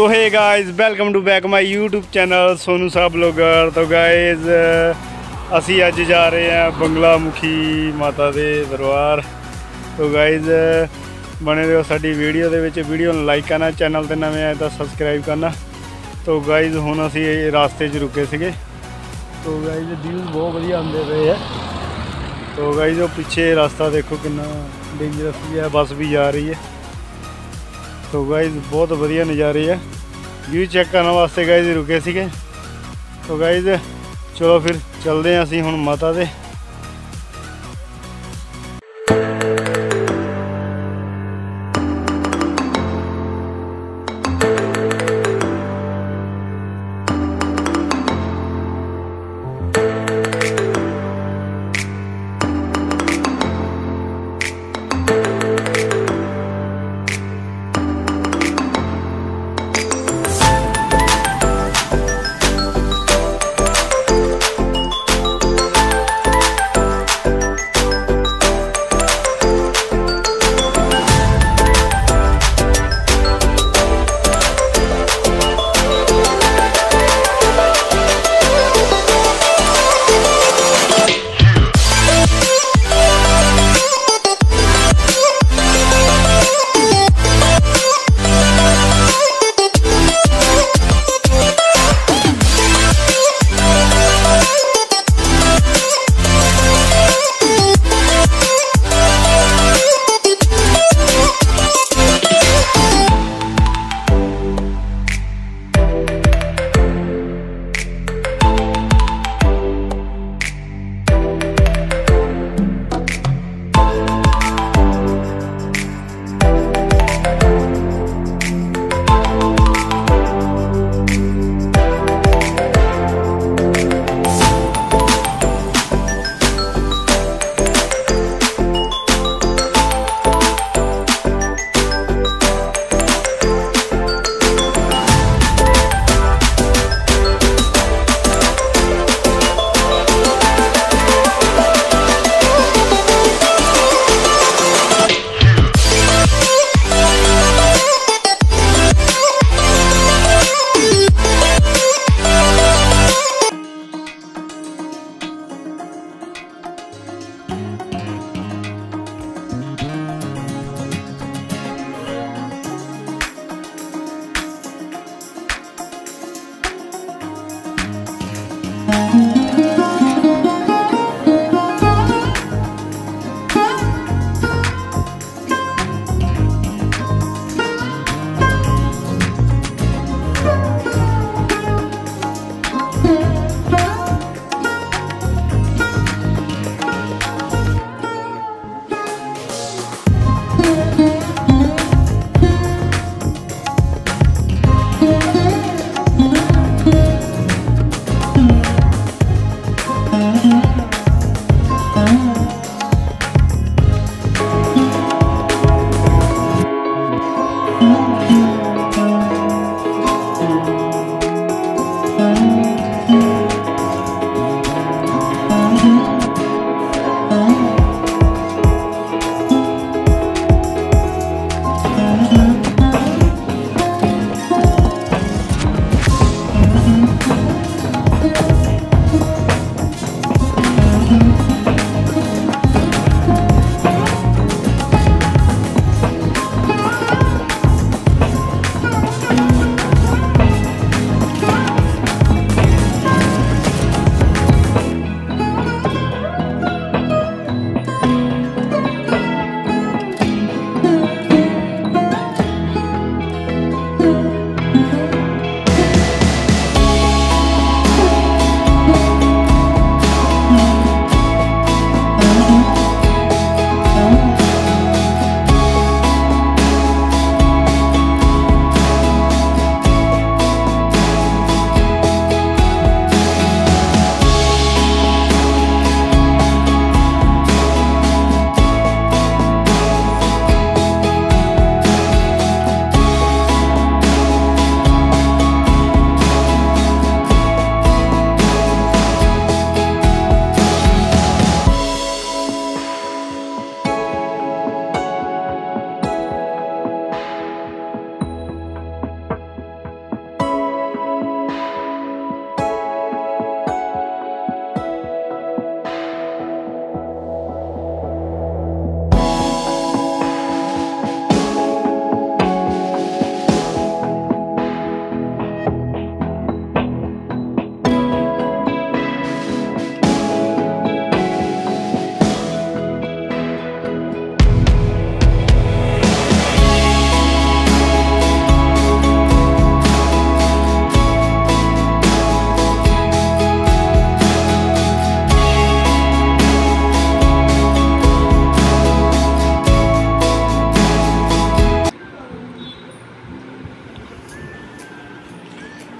So hey guys welcome to back my YouTube channel Sonu Sahib blogger. ਤੋਂ guys ਅਸੀਂ ਅੱਜ ਜਾ ਰਹੇ ਹਾਂ ਬੰਗਲਾ ਮੁਖੀ ਮਾਤਾ ਦੇ ਦਰਬਾਰ। ਤੋਂ ਗਾਇਜ਼ ਬਣੇ ਰਹੋ ਸਾਡੀ ਵੀਡੀਓ ਦੇ ਵਿੱਚ। ਵੀਡੀਓ ਨੂੰ ਲਾਈਕ ਕਰਨਾ ਚੈਨਲ ਤੇ ਨਵੇਂ ਆਏ ਤਾਂ ਸਬਸਕ੍ਰਾਈਬ ਕਰਨਾ। ਤੋਂ ਗਾਇਜ਼ ਹੁਣ ਅਸੀਂ ਇਹ ਰਾਸਤੇ 'ਚ ਰੁਕੇ ਸੀਗੇ। ਤੋਂ ਗਾਇਜ਼ ਵਿਊਜ਼ ਬਹੁਤ ਵਧੀਆ ਆਉਂਦੇ ਪਏ ਆ। ਤੋਂ ਗਾਇਜ਼ ਉਹ ਪਿੱਛੇ ਰਸਤਾ ਦੇਖੋ ਕਿੰਨਾ ਡੇਂਜਰਸ ਵੀ ਹੈ ਬੱਸ ਵੀ ਜਾ ਰਹੀ ਹੈ। ਸੋ ਗਾਇਜ਼ ਬਹੁਤ ਵਧੀਆ ਨਜ਼ਾਰੇ ਆ। ਵਿਊ ਚੈੱਕ ਕਰਨ ਵਾਸਤੇ ਗਾਇਜ਼ ਰੁਕੇ ਸੀਗੇ। ਤੋ ਗਾਇਜ਼ ਚਲੋ ਫਿਰ ਚੱਲਦੇ ਹਾਂ ਅਸੀਂ ਹੁਣ ਮਾਤਾ ਦੇ।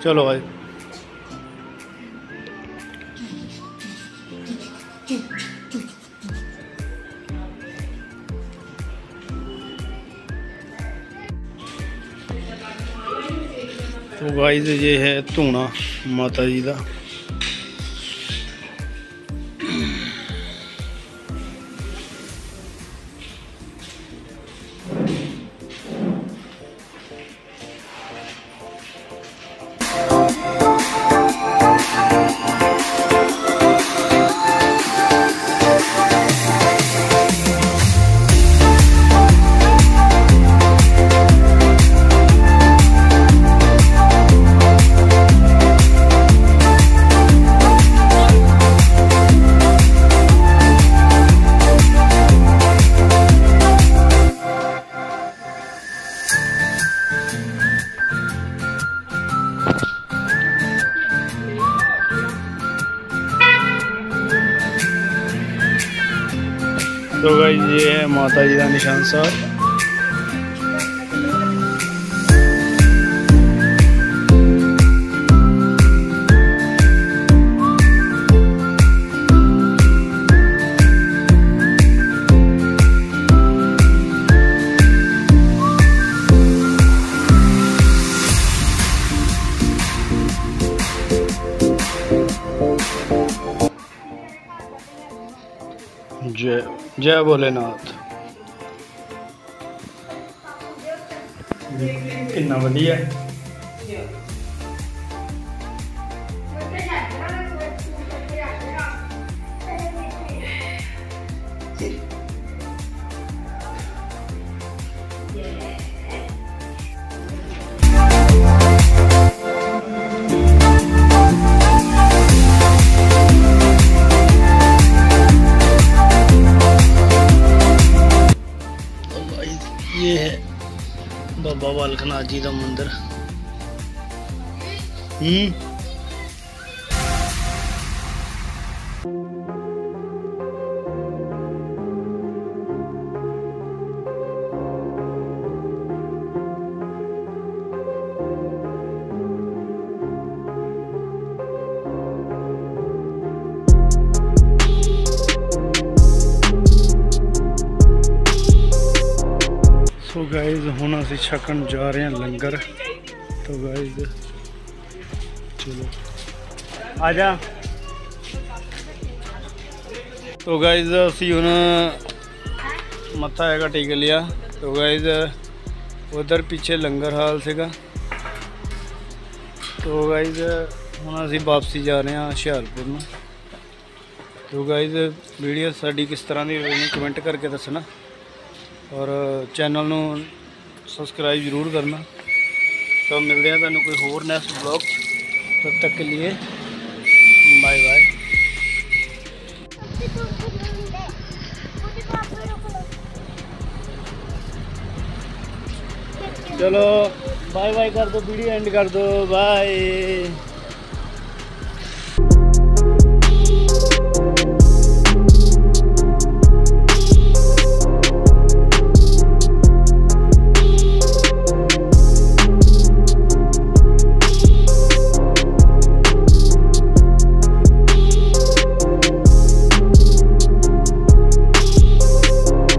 چلو بھائی۔ تو بھائی جی، یہ ہے دھونا ماتا جی کا गाइस ये है माता जी का निशान साहब जय जय भोलेनाथ ਕਿੰਨਾ ਵਧੀਆ तो ਬਾਲਕਨਾਥ ਜੀ ਦਾ ਮੰਦਿਰ। ਹੂੰ। ਗਾਇਜ਼ ਹੁਣ ਅਸੀਂ ਛਕਣ ਜਾ ਰਹੇ ਹਾਂ ਲੰਗਰ। ਤੋ ਗਾਇਜ਼ ਚਲੋ। ਆ ਜਾ। ਤੋ ਗਾਇਜ਼ ਅਸੀਂ ਹੁਣ ਮੱਥਾ ਹੈਗਾ ਟੇਕ ਲਿਆ। ਤੋ ਗਾਇਜ਼ ਉਧਰ ਪਿੱਛੇ ਲੰਗਰ ਹਾਲ ਸੀਗਾ। ਤੋ ਗਾਇਜ਼ ਹੁਣ ਅਸੀਂ ਵਾਪਸੀ ਜਾ ਰਹੇ ਹਾਂ ਹੁਸ਼ਿਆਰਪੁਰ ਨੂੰ। ਤੋ ਗਾਇਜ਼ ਵੀਡੀਓ ਸਾਡੀ ਕਿਸ ਤਰ੍ਹਾਂ ਦੀ ਹੋਈ ਕਮੈਂਟ ਕਰਕੇ ਦੱਸਣਾ। ਔਰ ਚੈਨਲ ਨੂੰ ਸਬਸਕ੍ਰਾਈਬ ਜ਼ਰੂਰ ਕਰਨਾ। ਤਾਂ ਮਿਲਦੇ ਹਾਂ ਤੁਹਾਨੂੰ ਕੋਈ ਹੋਰ ਨੈਕਸਟ ਬਲੌਗ ਤਦ ਤੱਕ ਕੇ लिए ਬਾਏ ਬਾਏ ਚਲੋ ਬਾਏ ਬਾਏ ਕਰ ਦੋ ਵੀਡੀਓ ਐਂਡ ਕਰ ਦੋ ਬਾਏ